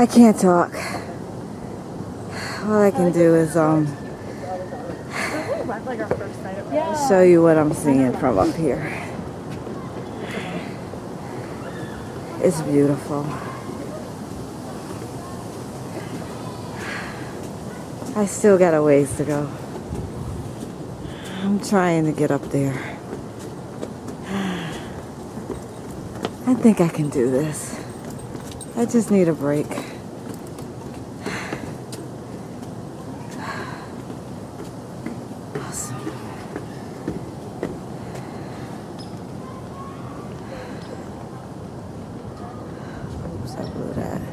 I can't talk. All I can do is um show you what I'm seeing from up here. It's beautiful. I still got a ways to go. I'm trying to get up there. I think I can do this. I just need a break. Awesome. Oops, I blew that.